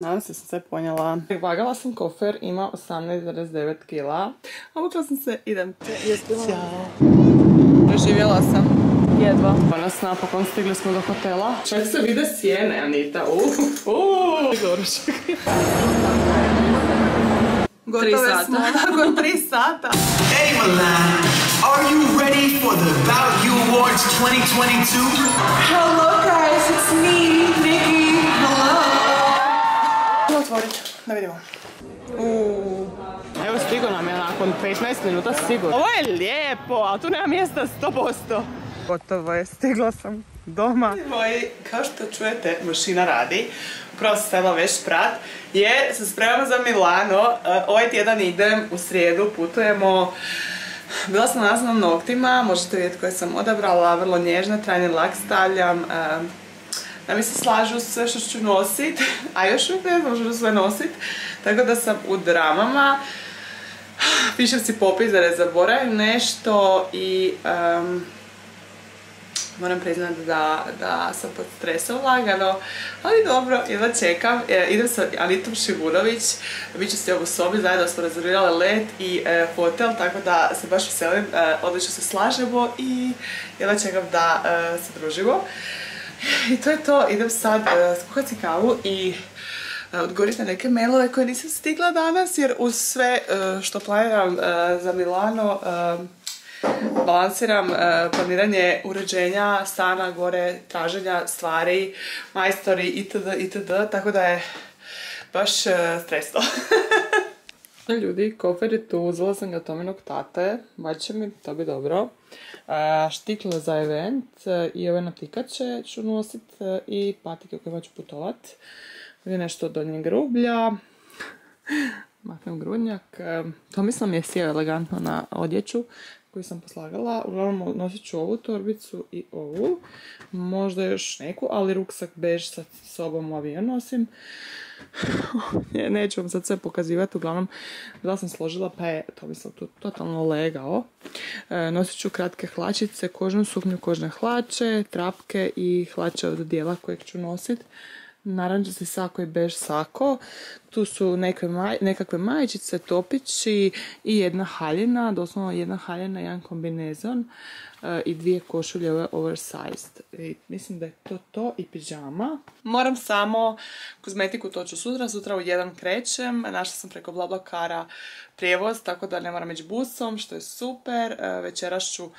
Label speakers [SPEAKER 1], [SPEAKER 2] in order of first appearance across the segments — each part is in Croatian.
[SPEAKER 1] Nadam se sam sve ponijela. Vagala sam kofer, ima 18,9 kila. Obukla sam se, idem. Preživjela sam. Jedva. Danas napokon stigli smo do hotela. Čak se vide sjene, Anita. Uh, uh, Gorušak. Gotove smo nakon tri sata.
[SPEAKER 2] Hey Milan, are you ready for the About You Awards 2022?
[SPEAKER 3] Hello guys, it's me, Nikki.
[SPEAKER 1] Otvorit, da vidimo. Uuu. Evo stigo nam je nakon 15 minuta sigurno. Ovo je lijepo, a tu nema mjesta 100%. Gotovo je, stigla sam doma. Moji, kao što čujete, mašina radi. Upravo sam stavila već prat, jer se spremamo za Milano. E, Ovaj tjedan idem, u srijedu putujemo. Bila sam na noktima, možete vidjeti koje sam odabrala, vrlo nježna, trajni lak stavljam. Da mi se slažu sve što ću nosit, a još uvijek ne znam što sve nosit, tako da sam u dramama. Pišem si popis da ne zaboravim nešto i moram priznati da, sam pod stresom lagano, ali dobro, jedva čekam. E, idem sa Anitom Šivunović, bit ću s njom u sobi, zajedno smo rezervirali let i e, hotel, tako da se baš veselim, e, odlično se slažemo i jedva čekam da se družimo. I to je to, idem sad uh, skuhati kavu i uh, odgovoriti na neke mailove koje nisam stigla danas jer uz sve uh, što planiram za Milano balansiram planiranje uređenja stana, gore, traženja stvari, majstori itd. itd. Tako da je baš stresno. Ljudi, kofer je tu, uzela sam ga Tominog tate, valjda će mi to bi dobro. A, štikle za event e, i ove natikače ću nosit e, i patike u kojima ću putovat. Ovdje nešto od donjeg grublja. Maknem grudnjak. E, To mislim je sjeo elegantno na odjeću koju sam poslagala. Uglavnom nosit ću ovu torbicu i ovu. Možda još neku, ali ruksak bež sa sobom u avion nosim. Ne, neću vam sad sve pokazivati, uglavnom bila sam složila pa je to mislim tu totalno legao. E, nosit ću kratke hlačice, kožnu suknju, kožne hlače, trapke i hlače od dijela kojeg ću nosit. Naranđasti sako i bež sako. Tu su neke maj- nekakve majičice, topići i jedna haljina, doslovno jedna haljina, jedan kombinezon e, i dvije košulje ove oversized. I mislim da je to to i pižama. Moram samo kozmetiku, to ću sutra, sutra u jedan krećem. Našla sam preko Blablakara prijevoz, tako da ne moram ići busom, što je super. E, Večeras ću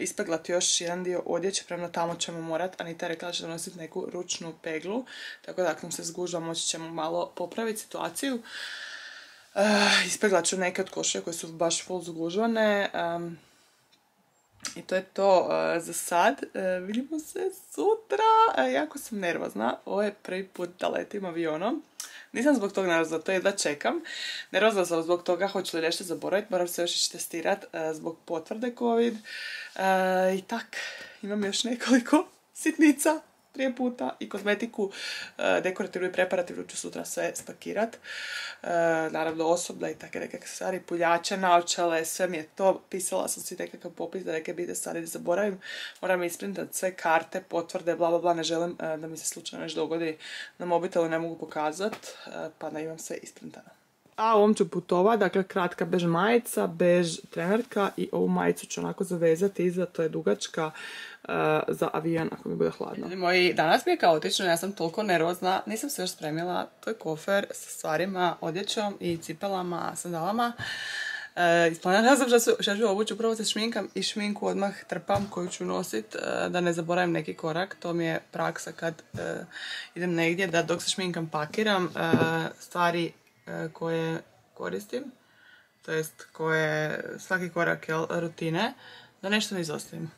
[SPEAKER 1] ispeglati još jedan dio odjeće, premda tamo ćemo morat. Anita je rekla da će donositi neku ručnu peglu, tako da ako nam se zgužva moći ćemo malo popraviti situaciju. Uh, ispeglat ću neke od košulja koje su baš full zgužvane. I to je to uh, za sad. Uh, vidimo se sutra. Uh, jako sam nervozna. Ovo je prvi put da letim avionom. Nisam zbog toga nervozna, to je da čekam. Nervozna sam zbog toga hoću li nešto zaboraviti. Moram se još ići testirat uh, zbog potvrde COVID. I tak, imam još nekoliko sitnica prije puta i kozmetiku, uh, dekorativnu i preparativnu ću sutra sve spakirat. Uh, naravno osobna i takve nekakve stvari, puljače, naočale, sve mi je to. Pisala sam si nekakav popis da neke bite stvari ne zaboravim. Moram isprintat sve karte, potvrde, bla bla bla, ne želim uh, da mi se slučajno nešto dogodi na mobitelu, ne mogu pokazat, pa da imam sve isprintano. A ovom ću putovat, dakle kratka bež majica, bež trenerka i ovu majicu ću onako zavezati iza, to je dugačka uh, za avion ako mi bude hladno. Moji, danas mi je kaotično, ja sam toliko nervozna, nisam se još spremila, to je kofer sa stvarima, odjećom i cipelama, sandalama. E, isplanirala sam šta ću obući, upravo se šminkam i šminku odmah trpam koju ću nosit, e, da ne zaboravim neki korak, to mi je praksa kad e, idem negdje, da dok se šminkam pakiram e, stvari e, koje koristim, to jest koje, svaki korak je rutine, da nešto ne izostavim.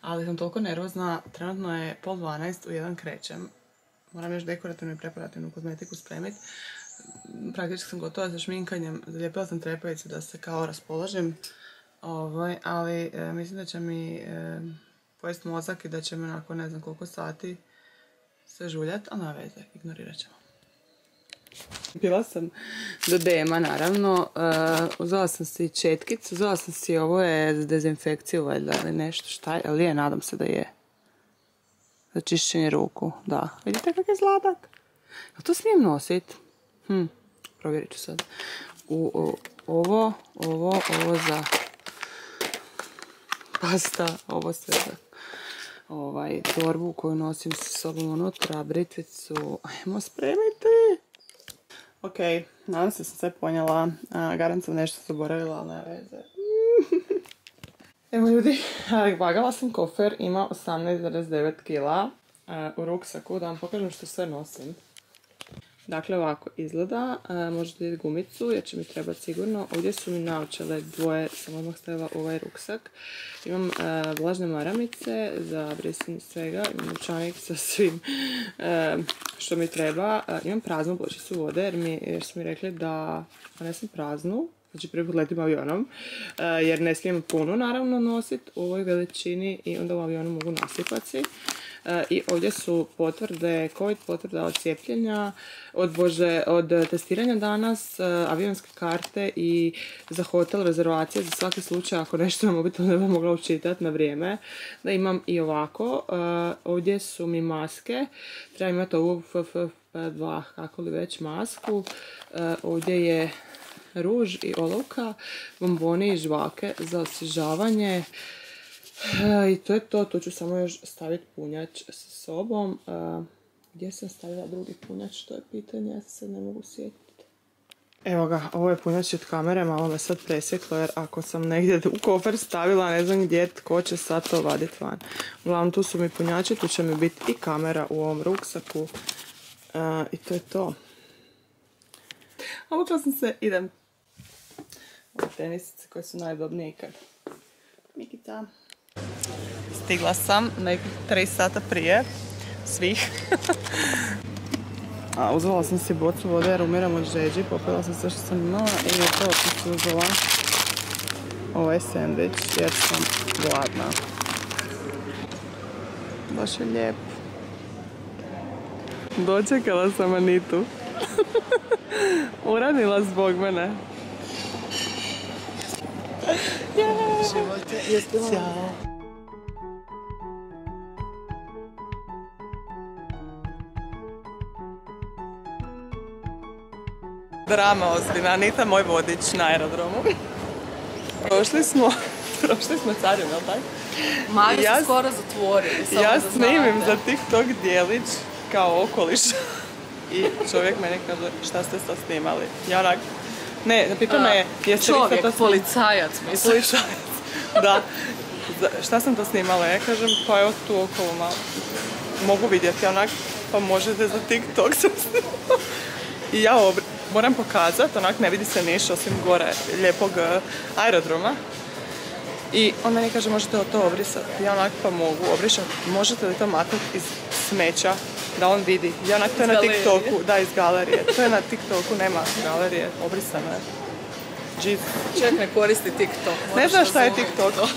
[SPEAKER 1] Ali sam toliko nervozna, trenutno je pol dvanaest, u jedan krećem. Moram još dekorativnu i preparativnu kozmetiku spremit. Praktički sam gotova sa šminkanjem, zalijepila sam trepavicu da se kao raspoložim. Ovaj, ali e, mislim da će mi e, pojest mozak i da će me nakon ne znam koliko sati se žuljat, ali na veze, ignorirat ćemo. Bila sam do DM-a naravno, uh, uzela sam si četkicu, uzela sam si ovo je za dezinfekciju valjda ili nešto šta je, ali je, nadam se da je. Za čišćenje ruku, da. Vidite kak je sladak? Jel to smijem nosit? Hm, provjerit ću sad. U, o- ovo, ovo, ovo za pasta, ovo sve za ovaj torbu koju nosim sa sobom unutra, britvicu. Ajmo spremiti! Ok, nadam se sam sve ponijela. A, garant sam nešto zaboravila, ali ne veze. Evo ljudi, vagala sam kofer, ima 18,9 kila u ruksaku, da vam pokažem što sve nosim. Dakle, ovako izgleda, a, možete vidjeti gumicu jer će mi trebati sigurno. Ovdje su mi naočale dvoje, sam odmah stavila ovaj ruksak. Imam a, vlažne maramice za brisanje svega, imam novčanik sa svim a, što mi treba. Imam praznu bočicu vode jer, jer su mi rekli da donesem praznu, znači prvi put letim avionom, e, jer ne smijem puno naravno nositi u ovoj veličini i onda u avionu mogu nasipati si. E, I ovdje su potvrde, COVID potvrda od cijepljenja, od, bože, od testiranja danas, e, avionske karte i za hotel rezervacije za svaki slučaj ako nešto na mobitel ne bi mogla učitati na vrijeme. Da imam i ovako, ovdje su mi maske, treba imati ovu FFP2, kako li već masku, ovdje je ruž i olovka, bomboni i žvake za osvježavanje. E, I to je to, tu ću samo još staviti punjač sa sobom. E, gdje sam stavila drugi punjač, to je pitanje, ja se ne mogu sjetiti. Evo ga, ovo je punjač od kamere, malo me sad presjeklo jer ako sam negdje u kofer stavila, ne znam gdje, tko će sad to vadit van. Uglavnom tu su mi punjači, tu će mi biti i kamera u ovom ruksaku. E, I to je to. Obukla sam se, idem. Tenisice koje su najudobnije ikad. Mikita. Stigla sam nekih 3 sata prije svih. A, uzela sam si bocu vode jer umiram od žeđi, popila sam sve što sam imala i to sam si uzela ovaj sandvič jer sam gladna. Baš je lijep. Dočekala sam Anitu. Uradila zbog mene. Ćao. Drama ozbiljna, Anita moj vodič na aerodromu. Prošli smo, prošli smo carinu, jel tako?
[SPEAKER 4] Maju
[SPEAKER 1] Ja-
[SPEAKER 4] skoro zatvorili. samo
[SPEAKER 1] Ja
[SPEAKER 4] da
[SPEAKER 1] snimim za TikTok dijelić kao okoliš. I čovjek meni kaže, šta ste sad snimali? Ja onak, ne, jeste vi sad
[SPEAKER 4] Čovjek, policajac, misliš?
[SPEAKER 1] Da. Za- Šta sam to snimala? Ja kažem, pa evo tu okolo malo. Mogu vidjeti onak, pa možete za TikTok sam snimala. I ja obr- moram pokazati, onak ne vidi se niš osim gore lijepog eh, aerodroma. I on meni kaže, možete to obrisati. Ja onak pa mogu obrišati. Možete li to maknuti iz smeća da on vidi? Ja onak to je na. TikToku, da iz galerije. To je na TikToku, nema galerije, obrisano je. Jeez.
[SPEAKER 4] Čovjek ne koristi TikTok.
[SPEAKER 1] Ne znam šta je TikTok.
[SPEAKER 4] to.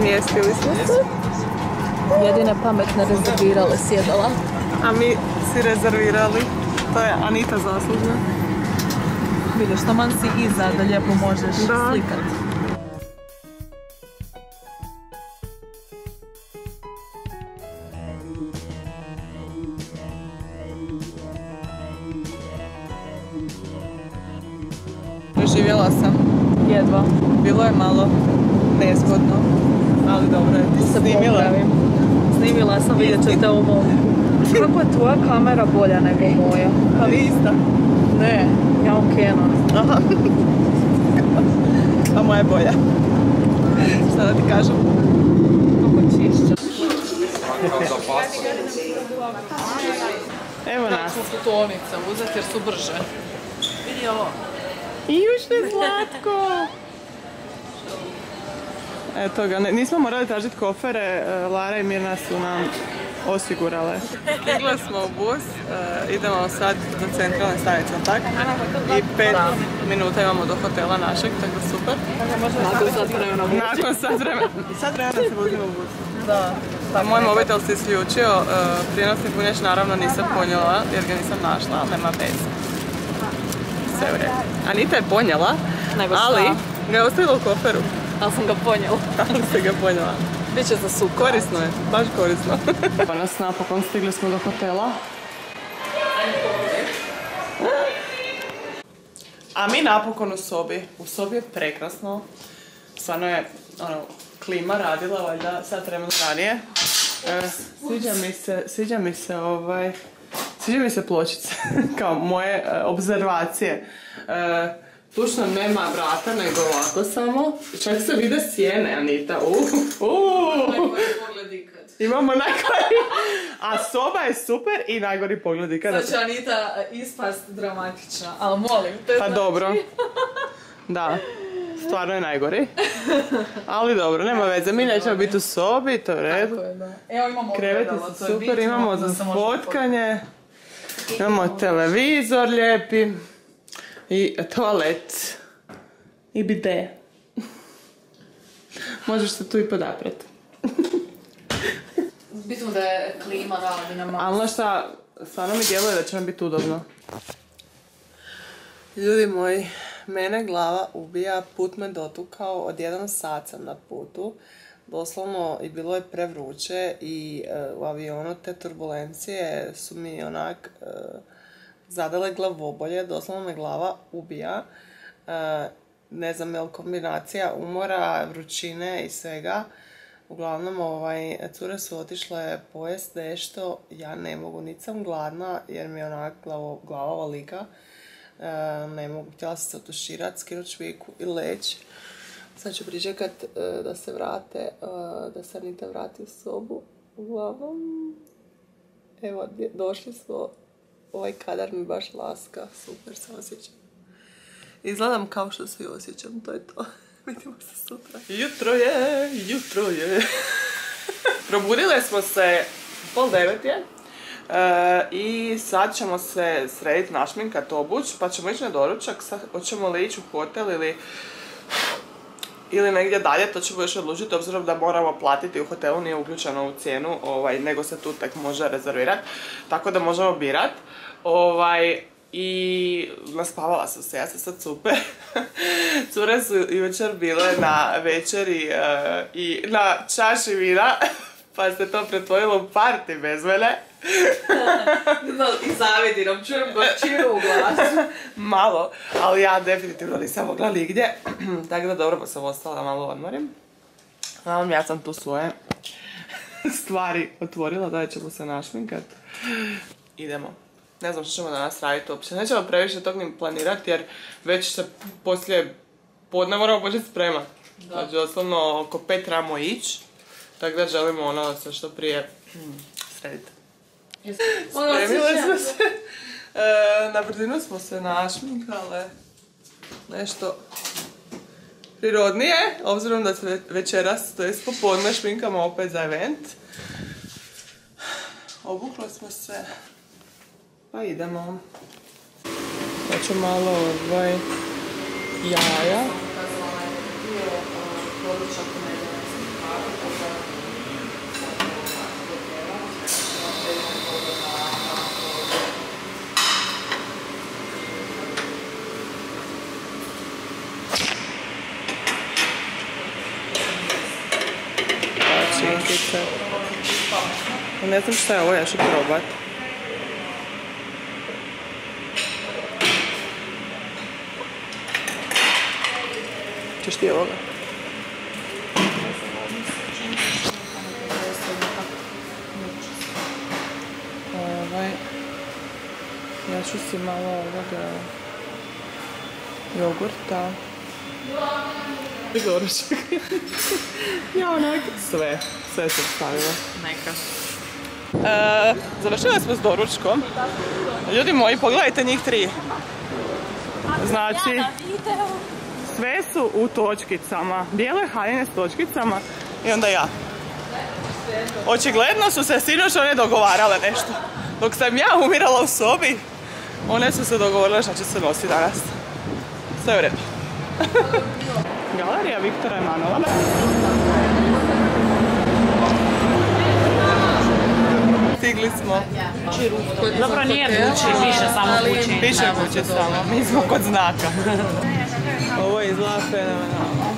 [SPEAKER 1] Smjestili smo se,
[SPEAKER 4] Jedine pametne rezervirale sjedala.
[SPEAKER 1] a mi si rezervirali. To je Anita zaslužna.
[SPEAKER 4] Vidiš, taman si iza da lijepo možeš
[SPEAKER 1] Da.
[SPEAKER 4] Putovnice uzeti jer su brže. Vidi ovo.
[SPEAKER 1] Ju, što je slatko! Eto ga, ne- nismo morali tražiti kofere, e, Lara i Mirna su nam osigurale. Stigli smo u bus, e, idemo sad do centralne stanice, tak? I pet minuta imamo do hotela našeg, tako da super.
[SPEAKER 4] Nakon sat vremena
[SPEAKER 1] Nakon sat vremena, sat vremena se vozimo u bus.
[SPEAKER 4] Da. Tako
[SPEAKER 1] Moj mobitel se isključio, uh, prijenosni punjač naravno nisam ponijela jer ga nisam našla, ali nema veze. Sve u redu. Anita je ponijela,
[SPEAKER 4] Nego šta?
[SPEAKER 1] ali ga je ostavila u koferu.
[SPEAKER 4] Ali sam ga ponijela.
[SPEAKER 1] Ali se ga ponijela.
[SPEAKER 4] Biće za suku.
[SPEAKER 1] Korisno je, baš korisno. Danas napokon stigli smo do hotela. A mi napokon u sobi. U sobi je prekrasno. Stvarno je, ono, klima radila, valjda, sad vremena ranije. E, sviđa mi se, sviđa mi se ovaj, sviđa mi se pločice, kao moje e, obzervacije. E, Tučno nema vrata, nego ovako samo. Čak se vide sjene, Anita. Uh, uh. Imamo najgori. A soba je super i najgori pogled ikada.
[SPEAKER 4] Će Anita e, ispast dramatična, ali molim te.
[SPEAKER 1] Pa dobro. Da. Stvarno je najgori. Ali dobro, nema veze. Mi nećemo biti u sobi, to je
[SPEAKER 4] je, da. Evo imamo
[SPEAKER 1] Kreveti
[SPEAKER 4] ogledalo,
[SPEAKER 1] su
[SPEAKER 4] to je
[SPEAKER 1] super, imamo za fotkanje. Imamo televizor lijepi. I toalet. I bide. Možeš se tu i podaprat.
[SPEAKER 4] Bitno da je klima radi na
[SPEAKER 1] Ali znaš šta, stvarno mi djeluje da će nam biti udobno. Ljudi moji, mene glava ubija, put me dotukao, od jedan sat sam na putu. Doslovno i bilo je prevruće i e, u avionu te turbulencije su mi onak e, zadale glavobolje, doslovno me glava ubija. E, ne znam je li kombinacija umora, vrućine i svega. Uglavnom, ovaj, cure su otišle pojest nešto, ja ne mogu, niti sam gladna jer mi je onak glava valika. Ne mogu, htjela sam se otuširat, skinut šviku i leći. Sad ću pričekat e, da se vrate, e, da se Anita vrati u sobu. Uglavnom, evo, došli smo, ovaj kadar mi baš laska, super se osjećam. Izgledam kao što se osjećam, to je to. Vidimo se sutra. Jutro je, jutro je. Probudile smo se pol devet je. E, I sad ćemo se srediti, našminkat, obuć, pa ćemo ići na doručak. Hoćemo li ići u hotel ili ili negdje dalje, to ćemo još odlučiti, obzirom da moramo platiti u hotelu, nije uključeno u cijenu, ovaj, nego se tu tek može rezervirati, tako da možemo birat. Ovaj, I naspavala sam se, ja sam sad super. Cure su jučer bile na večeri eh, i na čaši vina, pa se to pretvorilo u party bez mene.
[SPEAKER 4] I zavidi nam, čujem gorčinu u glasu.
[SPEAKER 1] Malo, ali ja definitivno nisam mogla nigdje, tako da dobro sam ostala malo odmorim. Uglavnom ja sam tu svoje stvari otvorila, da ćemo se našminkat. Idemo. Ne znam što ćemo danas raditi uopće. Nećemo previše tog ni planirati jer već se poslije podne moramo početi spremat. Znači doslovno oko pet trebamo ići. Tako da želimo ono da se što prije hmm, srediti.
[SPEAKER 4] Ono,
[SPEAKER 1] Spremile smo
[SPEAKER 4] osjećam
[SPEAKER 1] se. E, na brzinu smo se našminkale. Nešto prirodnije, obzirom da se ve- večeras, to jest popodne, šminkamo opet za event. Obukle smo se. Pa idemo. Hoću malo ovaj jaja. Činkice. Ne znam šta je ovo, ja ću probat. Češ ti ovoga? Ovaj, ja ću si malo ovoga jogurta. Doručak. ja onak sve, sve sam stavila.
[SPEAKER 4] Neka.
[SPEAKER 1] E, završili smo s doručkom. Ljudi moji, pogledajte njih tri. Znači, sve su u točkicama. Bijele haljine s točkicama i onda ja. Očigledno su se sinoć one dogovarale nešto. Dok sam ja umirala u sobi, one su se dogovorile šta će se nositi danas. Sve u redu. Galerija Viktora Emanuela. Stigli smo.
[SPEAKER 5] Dobro, nije kući, više samo kući.
[SPEAKER 1] Piše kuće samo, mi smo kod znaka. Ovo izgleda fenomenalno.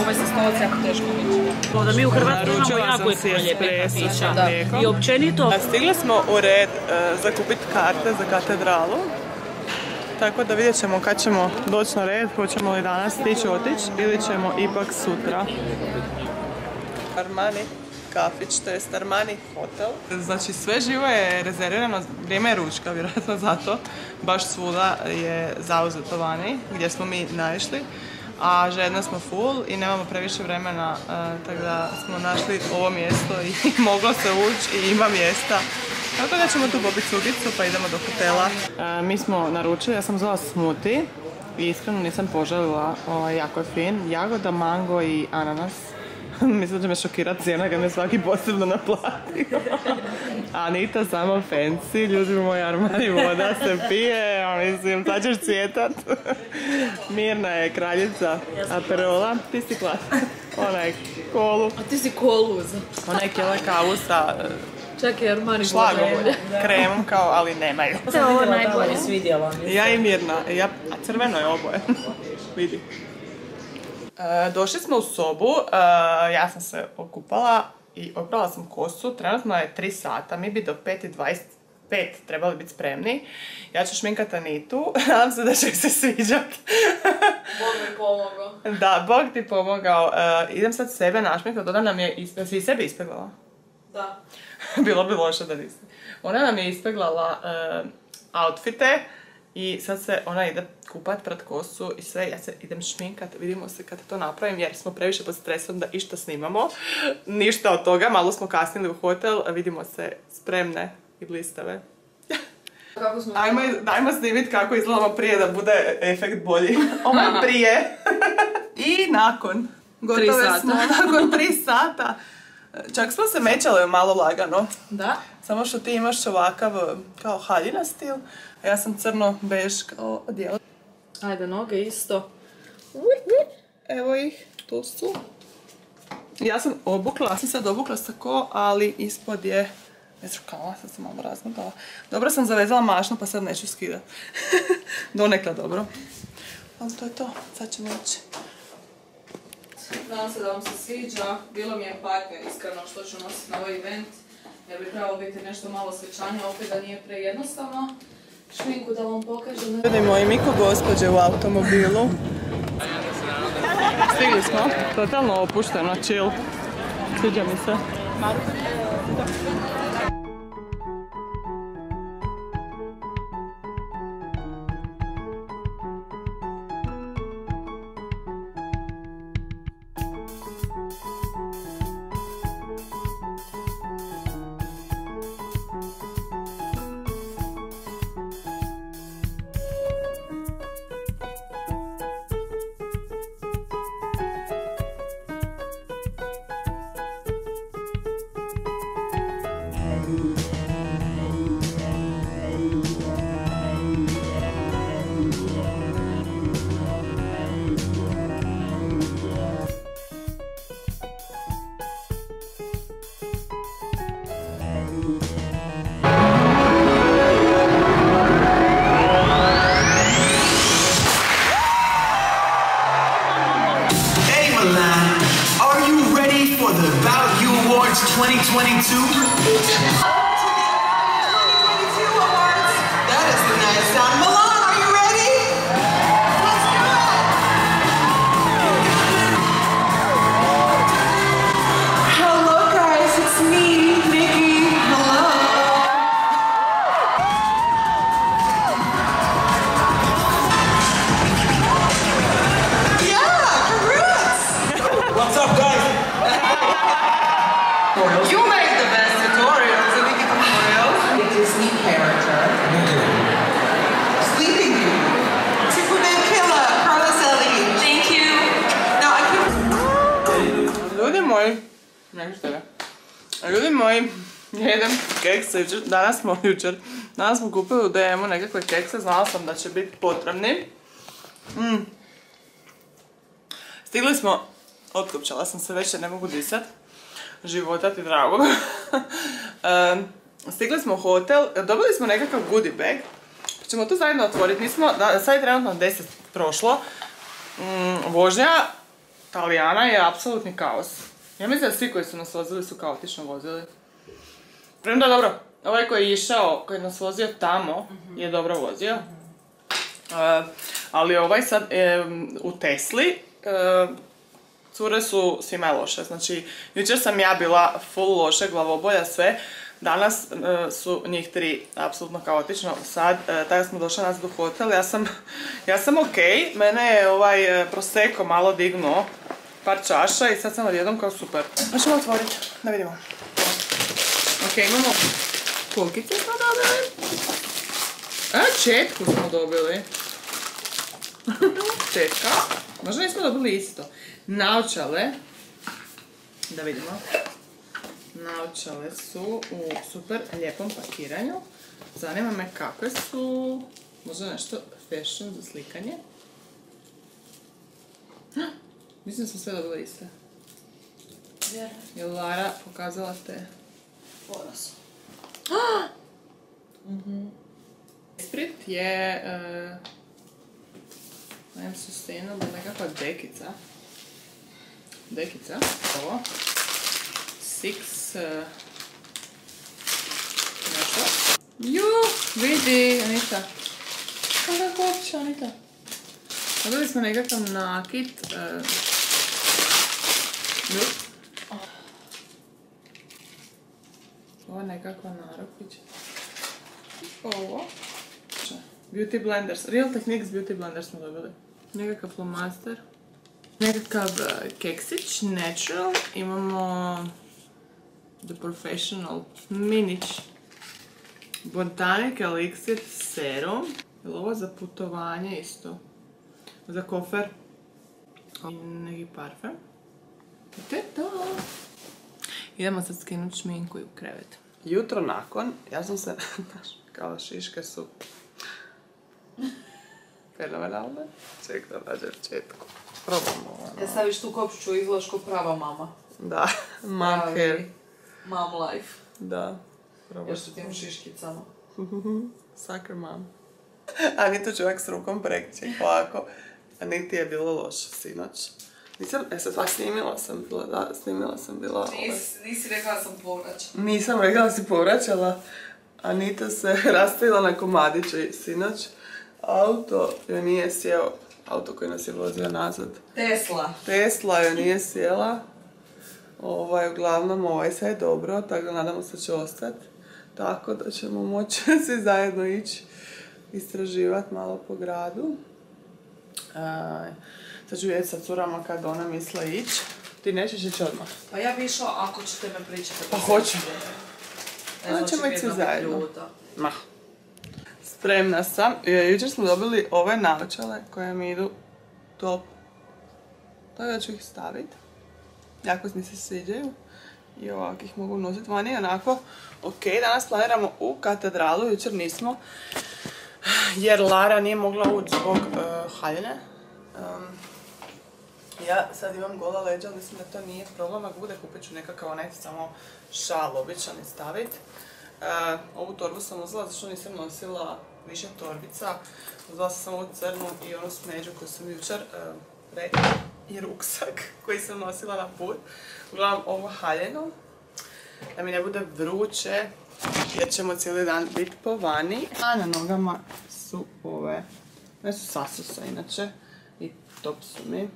[SPEAKER 4] Ovo je sa jako teško biti.
[SPEAKER 5] Da mi u Hrvatskoj imamo jako i
[SPEAKER 1] si
[SPEAKER 5] puno lijepih kafića. I općenito,
[SPEAKER 1] Stigli smo u red e, za kupit karte za katedralu. Tako da vidjet ćemo kad ćemo doći na red, hoćemo li danas stići otići ili ćemo ipak sutra. Armani kafić, to jest Armani hotel. Znači sve živo je rezervirano, vrijeme je ručka, vjerojatno zato. Baš svuda je zauzeto vani, gdje smo mi naišli. A žedna smo full i nemamo previše vremena, e, tako da smo našli ovo mjesto i moglo se ući i ima mjesta. Tako da ćemo tu popiti cugicu pa idemo do hotela. E, mi smo naručili, ja sam zvala smoothie i iskreno nisam poželila, ovaj, jako je fin. Jagoda, mango i ananas. Mislim da će me šokirati cijena kad me svaki posebno naplatio. Anita samo fancy, ljudi moji Armani voda se pije, a mislim, sad ćeš cvjetat. Mirna je kraljica Aperola, ti si klas. Ona je kolu,
[SPEAKER 4] A ti si kolu
[SPEAKER 1] ona je kjela kavu sa e,
[SPEAKER 4] Čekaj, Armani
[SPEAKER 1] šlagom, kremom kao, ali nemaju.
[SPEAKER 5] se ovo najbolje.
[SPEAKER 1] Ja i Mirna, ja, a crveno je oboje, vidi. E, došli smo u sobu, e, ja sam se okupala i oprala sam kosu, trenutno je 3 sata, mi bi do 5.25 trebali biti spremni. Ja ću šminkat Anitu, nadam se da će se sviđat.
[SPEAKER 4] Bog mi pomogao.
[SPEAKER 1] da, Bog ti pomogao. E, idem sad sebe našminkat, ona nam je, ispe... si i sebe ispeglala?
[SPEAKER 4] Da.
[SPEAKER 1] Bilo bi loše da nisi. Ona nam je ispeglala outfite i sad se ona ide kupat pred kosu i sve, ja se idem šminkat, vidimo se kad to napravim jer smo previše pod stresom da išta snimamo. Ništa od toga, malo smo kasnili u hotel, vidimo se spremne i blistave.
[SPEAKER 4] Kako smo...
[SPEAKER 1] Ajmo, dajmo snimit kako izgledamo prije da bude efekt bolji. Ovo je prije. I nakon. Gotove
[SPEAKER 4] sata.
[SPEAKER 1] smo nakon tri sata. Čak smo se mečale malo lagano.
[SPEAKER 4] Da?
[SPEAKER 1] Samo što ti imaš ovakav kao haljina stil, a ja sam crno bež kao odijelo.
[SPEAKER 4] Ajde, noge isto.
[SPEAKER 1] Evo ih, tu su. Ja sam obukla, ja sam sad obukla sako, ali ispod je bez rukava, sad sam malo razmrdala. Dobro sam zavezala mašnu, pa sad neću skidat. Donekle dobro. Ali to je to, sad ćemo ići.
[SPEAKER 4] Nadam se da vam se sviđa. Bilo mi je patnje iskreno što ću nositi na ovaj event. Jer bi trebalo biti nešto malo svečanje, opet da nije prejednostavno. Šminku da vam pokažem.
[SPEAKER 1] Vidimo i Miko gospođe u automobilu. Stigli smo. Totalno opušteno, chill. Sviđa mi se. Kekse danas smo jučer, danas smo kupili u DM-u nekakve kekse, znala sam da će biti potrebni. Mm. Stigli smo, otkopčala sam se već ne mogu disat, života ti dragog. Em, stigli smo u hotel, dobili smo nekakav goodie bag. Ćemo to zajedno otvoriti. Nismo, da, sad je trenutno 10 prošlo. Mm, vožnja Talijana je apsolutni kaos. Ja mislim da svi koji su nas vozili su kaotično vozili. Premda dobro, ovaj koji je išao, koji je nas vozio tamo, je dobro vozio. E, ali ovaj sad e, u Tesli, e, cure su svima loše. Znači, jučer sam ja bila full loše, glavobolja, sve. Danas e, su njih tri apsolutno kaotično. Sad, tada smo došli nazad u hotel, ja sam, ja sam ok. Mene je ovaj proseko malo dignuo par čaša i sad sam odjednom kao super. Možemo otvoriti, da vidimo. Ok, imamo kolkice smo dobili. A, četku smo dobili. Četka. Možda nismo dobili isto. Naočale. Da vidimo. Naočale su u super lijepom pakiranju. Zanima me kakve su. Možda nešto fashion za slikanje. Mislim da smo sve dobili iste. Je Lara pokazala te? Esprit je uh, I'm sustainable, nekakva dekica. Dekica, ovo. Six uh, nešto. Ju, vidi, Anita. Kako uopće, Anita? Dobili smo nekakav nakit. Uh, Ovo je nekakva narukvić. Ovo. Beauty blenders. Real Techniques Beauty blenders smo dobili. Nekakav flomaster. Nekakav eh, keksić, natural. Imamo The Professional Minić. Botanic Elixir Serum. Je li ovo za putovanje isto? Za kofer. I neki parfem. I to je to. Idemo sad skinut šminku i u krevet. Jutro nakon, ja sam se, znaš, kao šiške su fenomenalne. Ček da nađem četku. Probamo ovo.
[SPEAKER 3] Ja staviš tu kopčiću izgledaš ko prava mama.
[SPEAKER 1] Da, mom hair.
[SPEAKER 3] Mom life.
[SPEAKER 1] Da.
[SPEAKER 3] Još su tim šiškicama.
[SPEAKER 1] Sucker mom. Anitu čovjek s rukom prekće, ovako. Aniti je bilo loše sinoć. Nisam, e sad, snimila sam bila, da, snimila sam bila. ovaj,
[SPEAKER 3] Nis, nisi rekla da sam povraća.
[SPEAKER 1] Nisam rekla da si povraćala. Anita se rastavila na komadiće sinoć. Auto joj nije sjeo, auto koji nas je vozio nazad.
[SPEAKER 3] Tesla.
[SPEAKER 1] Tesla joj nije sjela. Ovaj, uglavnom, ovaj sve je dobro, tako da nadamo se da će ostati. Tako da ćemo moći svi zajedno ići istraživati malo po gradu. Sad ću vidjeti sa curama kad ona misle ići. Ti nećeš ići odmah?
[SPEAKER 3] Pa ja bi išla ako ćete me pričati.
[SPEAKER 1] Pa hoću. Onda ćemo ići zajedno. Ma. Spremna sam. E, Jučer smo dobili ove naočale koje mi idu top. Tako da ću ih staviti. Jako mi se sviđaju. I ovako ih mogu nositi vani onako. Ok, danas planiramo u katedralu. Jučer nismo. Jer Lara nije mogla ući zbog uh. Ja sad imam gola leđa, ali mislim da to nije problem. Ako bude kupit ću nekakav onaj samo šal običan stavit. E, ovu torbu sam uzela zato što nisam nosila više torbica. Uzela sam samo ovu crnu i onu smeđu koju sam jučer e, rekla. I ruksak koji sam nosila na put. Uglavnom ovo haljeno. Da mi ne bude vruće jer ćemo cijeli dan biti po vani. A na nogama su ove, ne su sasusa inače i top su mi.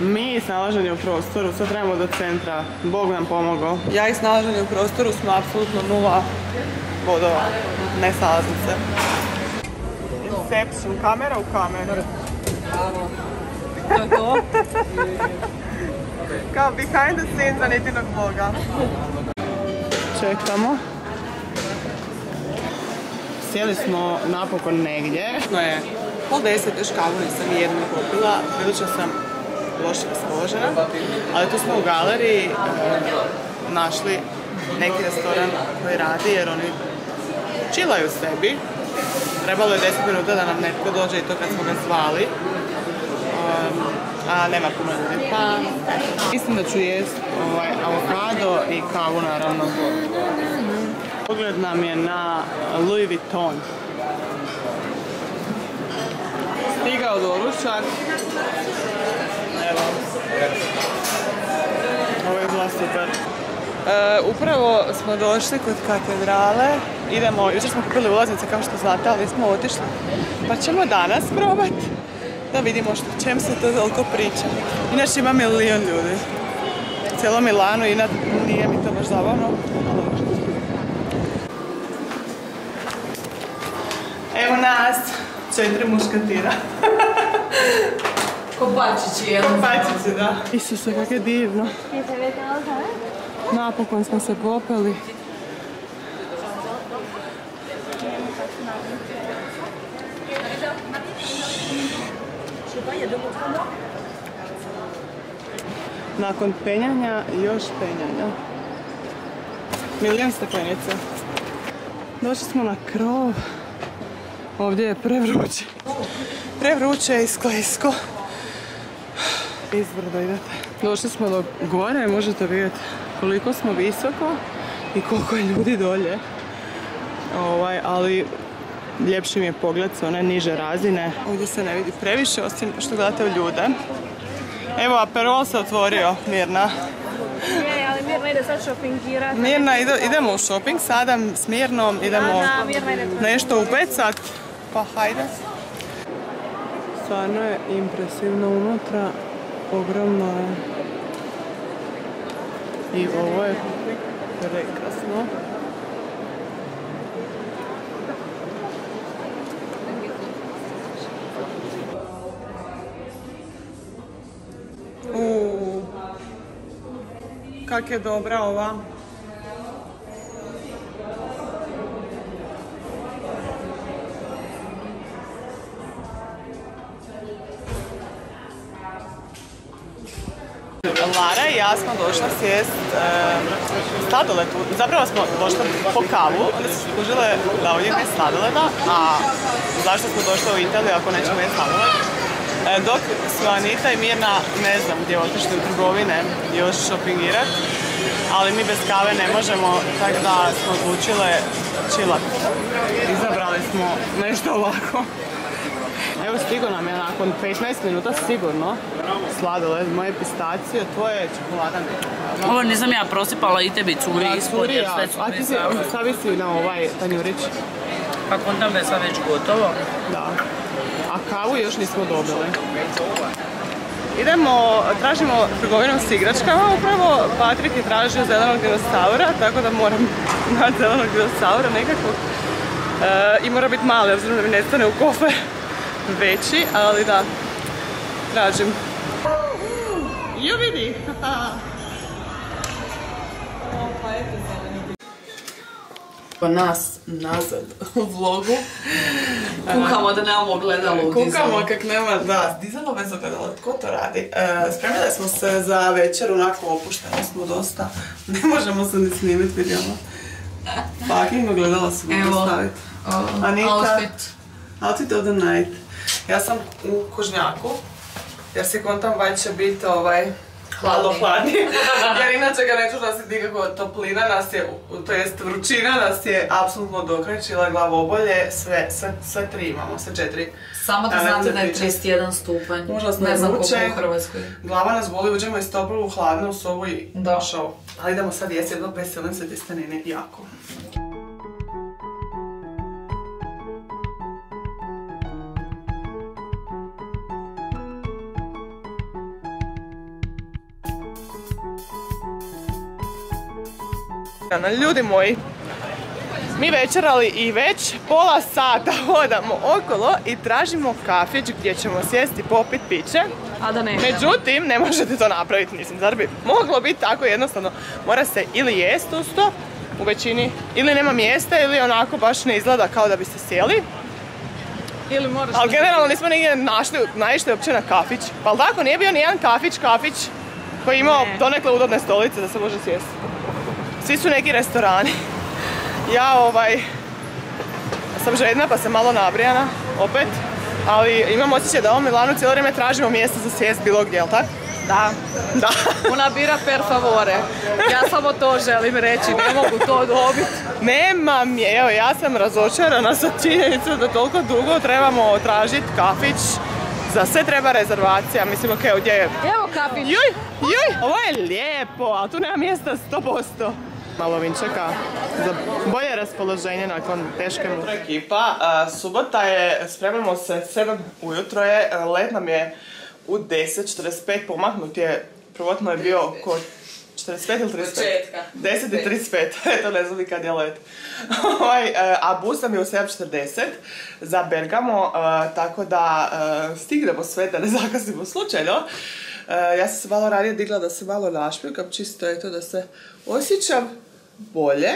[SPEAKER 1] Mi snalaženje u prostoru, sad trebamo do centra, Bog nam pomogao. Ja i snalaženje u prostoru smo apsolutno nula bodova, ne snalazim se. Inception, kamera u kameru.
[SPEAKER 3] To je to?
[SPEAKER 1] Kao behind the scenes Anitinog vloga. Čekamo. Sjeli smo napokon negdje. No je pol deset, još kavu nisam jednu popila. Prilično sam loše raspoložena. Ali tu smo u galeriji e, našli neki restoran koji radi jer oni čilaju sebi. Trebalo je 10 minuta da nam netko dođe i to kad smo ga zvali. E, a nema puno ljudi. Pa, mislim da ću jest ovaj, avokado i kavu naravno. Pogled nam je na Louis Vuitton. Stigao doručak. Ovo je bila super. E, upravo smo došli kod katedrale. Idemo, jučer smo kupili ulaznice kao što znate, ali smo otišli. Pa ćemo danas probat da vidimo što, čem se to toliko priča. Inače ima milion ljudi. Cijelo Milano i nije mi to baš zabavno. Evo nas, četiri muškatira.
[SPEAKER 4] Kopačići, jedan
[SPEAKER 1] Pačice, da. Isuse, kak je divno. Napokon smo se popeli. Nakon penjanja, još penjanja. Milijon stepenica. Došli smo na krov. Ovdje je prevruće. Prevruće i sklisko. Izbrdo idete. Došli smo do gore, možete vidjeti koliko smo visoko i koliko je ljudi dolje. Ovaj, ali ljepši mi je pogled s one niže razine. Ovdje se ne vidi previše, osim što gledate u ljude. Evo, Aperol se otvorio, Mirna.
[SPEAKER 6] Je, ali Mirna ide sad šopingirati.
[SPEAKER 1] Mirna, ide- idemo u shopping sada s Mirnom, idemo
[SPEAKER 6] Da, Mirna ide tu.
[SPEAKER 1] nešto u pecat. Pa hajde. Stvarno je impresivno unutra, ogromno je. I ovo je prekrasno. Uuu, kak je dobra ova. Smo došle sjest Zapravo smo došle po kavu, onda smo skužile da ovdje ima sladoleda, a zašto smo došle u Italiju ako nećemo jesti sladoled? E, dok su Anita i Mirna, ne znam gdje otišli u trgovine još šopingirat, ali mi bez kave ne možemo, tako da smo odlučile chillat. Izabrali smo nešto ovako. Evo stigo nam je nakon 15 minuta sigurno sladoled, moje pistacije, tvoje je čokolada neka.
[SPEAKER 5] Ovo nisam ja prosipala i tebi curi
[SPEAKER 1] Da,
[SPEAKER 5] ispod jer sve
[SPEAKER 1] a ti si, stavi si na ovaj tanjurić.
[SPEAKER 5] Pa kontam da je sad već gotovo.
[SPEAKER 1] Da. A kavu još nismo dobili. Idemo, tražimo trgovinu s igračkama upravo. Patrik je tražio zelenog dinosaura, tako da moram naći zelenog dinosaura nekakvog. E, I mora biti mali, obzirom da mi nestane u kofer veći, ali da, tražim. Ju vidi! Pa nas nazad u vlogu.
[SPEAKER 4] Kukamo da nemamo gledalo u
[SPEAKER 1] Kukamo kak nema, da, dizalo bez ogledala, tko to radi? E, spremile smo se za večer, onako opušteno smo dosta. Ne možemo se ni snimit, vidimo. Fucking ogledala su mi
[SPEAKER 4] Evo.
[SPEAKER 1] postaviti.
[SPEAKER 4] O,
[SPEAKER 1] Anita.
[SPEAKER 4] Outfit.
[SPEAKER 1] Outfit of the night. Ja sam u kožnjaku, jer si kontam valjda će biti ovaj malo hladnije. jer inače ga ne čuš da se nikako toplina nas je, to jest vrućina nas je apsolutno dokrajčila glavobolje, sve, sve, sve tri imamo, sve četiri.
[SPEAKER 4] Samo da znate da je
[SPEAKER 1] bude
[SPEAKER 4] 31 stupanj.
[SPEAKER 1] Užasno
[SPEAKER 4] Ne znam koliko u Hrvatskoj.
[SPEAKER 1] Glava nas boli, uđemo iz toplu u hladnu sobu i došao. Ali idemo sad jesti jedno veselnice tjestenine jako. Ljudi moji, mi večerali i već pola sata hodamo okolo i tražimo kafić gdje ćemo sjesti popit piće.
[SPEAKER 6] A da ne.
[SPEAKER 1] Međutim, ne možete to napraviti, mislim, zar bi moglo biti tako jednostavno. Mora se ili jest uz to, u većini, ili nema mjesta, ili onako baš ne izgleda kao da biste sjeli.
[SPEAKER 6] Ili moraš...
[SPEAKER 1] Ali generalno nismo nigdje našli, naišli uopće na kafić. Pa tako, nije bio nijedan kafić, kafić koji je imao
[SPEAKER 6] Ne.
[SPEAKER 1] donekle udobne stolice da se može sjesti. Svi su neki restorani. Ja ovaj, sam žedna pa sam malo nabrijana, opet. ali imam osjećaj da u Milanu cijelo vrijeme tražimo mjesto za sjest bilo gdje, jel tak?
[SPEAKER 6] Da.
[SPEAKER 1] Da.
[SPEAKER 6] Ona bira per favore. Ja samo to želim reći, ne mogu to dobiti.
[SPEAKER 1] Nemam je, evo ja sam razočarana sa činjenicom da toliko dugo trebamo tražiti kafić. Za sve treba rezervacija, mislim ok, ovdje je...
[SPEAKER 6] Evo kapić.
[SPEAKER 1] Juj, juj, ovo je lijepo, a tu nema mjesta 100%. Malo vinčeka za bolje raspoloženje nakon teške muke. Ekipa, subota je, spremamo se, 7 ujutro je, let nam je u 10.45, pomaknut je, prvotno je bio oko 45 ili 35?
[SPEAKER 4] Početka.
[SPEAKER 1] 10 i 35, eto ne znam kad je let. Ovaj, a bus nam je u 7.40 za Bergamo, tako da stignemo sve da ne zakasnimo slučajno. Ja sam se malo ranije digla da se malo našpilkam, čisto eto da se osjećam bolje.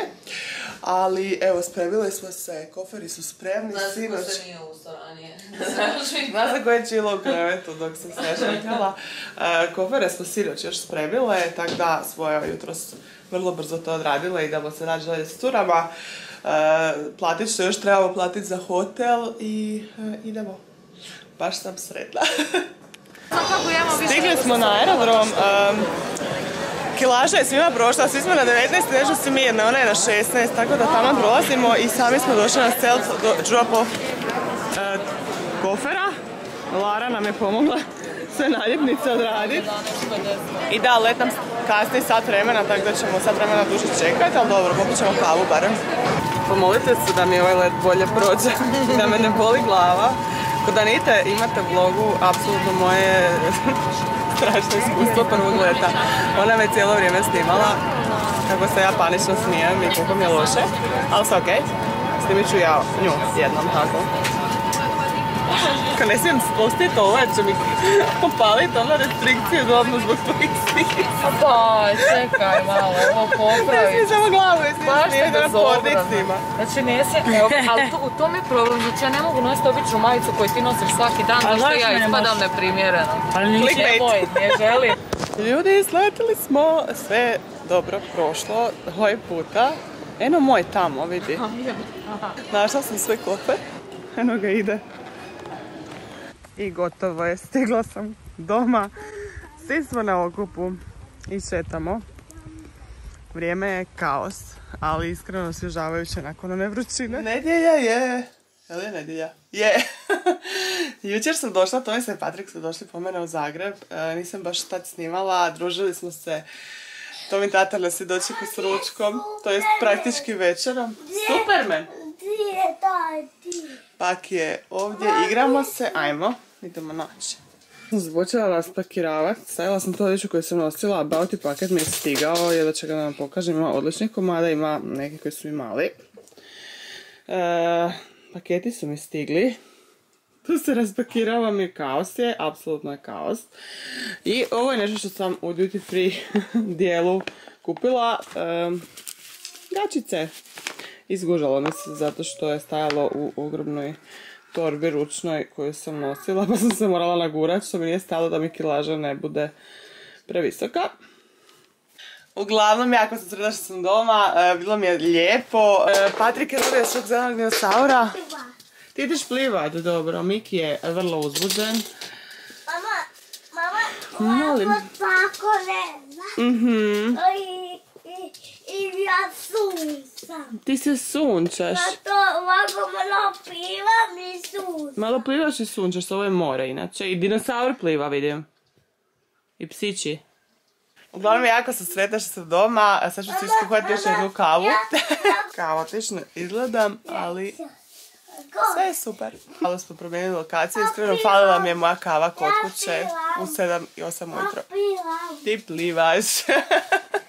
[SPEAKER 1] Ali evo, spremili smo se, koferi su spremni, sinoć.
[SPEAKER 4] nije ustao ranije.
[SPEAKER 1] Zna se ko je čilo u krevetu dok sam se šenkala. E, kofere smo sinoć još spremile, tako da smo evo jutros vrlo brzo to odradile, idemo se naći dalje s turama. E, platit što još trebamo platiti za hotel i e, idemo. Baš sam sretna. Stigli smo na aerodrom. Kilaža je svima prošla, svi smo na 19, nešto su mirne, ona je na 16, tako da tamo prolazimo i sami smo došli na cel do džupa e, kofera. Lara nam je pomogla sve naljepnice odraditi. I da, let nam kasni sat vremena, tako da ćemo sat vremena duže čekati, ali dobro, popit ćemo kavu barem. Pomolite se da mi ovaj let bolje prođe, da me ne boli glava. Kod Anite imate vlogu, apsolutno moje strašno iskustvo prvog leta. Ona me cijelo vrijeme snimala kako se ja panično smijem i koliko mi je loše, ali sve okej. Snimit ću ja nju jednom tako. Ako ne smijem spustiti ovo, jer će mi popaliti ono restrikcije dobno zbog tvojih snima.
[SPEAKER 6] Pa, čekaj malo, ovo
[SPEAKER 1] Ne
[SPEAKER 6] popravi.
[SPEAKER 1] smijem samo glavu, ne smijem da snima.
[SPEAKER 6] Znači nisi, evo, ali to, u tom je problem, znači ja ne mogu nositi običnu majicu koju ti nosiš svaki dan,
[SPEAKER 5] Pa
[SPEAKER 6] zato što ja
[SPEAKER 5] ne
[SPEAKER 6] ispadam neprimjereno.
[SPEAKER 5] Ali nisi.
[SPEAKER 6] Nemoj, ne želim.
[SPEAKER 1] Ljudi, sletili smo, sve dobro prošlo ovaj puta. Eno moj tamo, vidi. Našla sam svoj kofer. Eno ga ide. I gotovo je, stigla sam doma. Svi smo na okupu i šetamo. Vrijeme je kaos, ali iskreno osvježavajuće nakon one vrućine. Nedjelja je. Je li je nedjelja? Je. Jučer sam došla, Tomi se i Patrik su došli po mene u Zagreb. E, nisam baš tad snimala, družili smo se. Tomi i tata nas je dočekao s ručkom, to jest praktički večerom. Superman! Pak je ovdje, igramo se, ajmo, idemo naći. Sam počela stavila sam to odjeću koju sam nosila, a Bauti paket mi je stigao, jedva će ga vam pokažem, ima odličnih komada, ima neki koji su mi mali. E, paketi su mi stigli, tu se raspakirava mi kaos je, apsolutno je kaos. I ovo je nešto što sam u duty free dijelu kupila, em, gačice. Izgužalo mi se zato što je stajalo u ogromnoj torbi ručnoj koju sam nosila pa sam se morala nagurati što mi nije stalo da mi kilaža ne bude previsoka. Uglavnom, jako sam sretna što sam doma, e, bilo mi je lijepo. E, Patrik je dobio svog zelenog dinosaura. Ti ideš plivat, dobro. Miki je vrlo uzbuđen.
[SPEAKER 7] Mama, mama,
[SPEAKER 1] Molim.
[SPEAKER 7] ovako tako ne zna.
[SPEAKER 1] Mhm.
[SPEAKER 7] I, i, ja sunsam.
[SPEAKER 1] Ti se sunčaš.
[SPEAKER 7] Zato ovako malo plivam i sunsam.
[SPEAKER 1] Malo plivaš i sunčaš, ovo je more inače. I dinosaur pliva, vidim. I psići. Uglavnom, jako sam sretna što sam doma, a sad ću si iskuhati još jednu kavu. Kaotično izgledam, ali sve je super. Malo smo promijenili lokaciju, iskreno falila mi je moja kava kod kuće u 7 i 8 ujutro. Ti plivaš.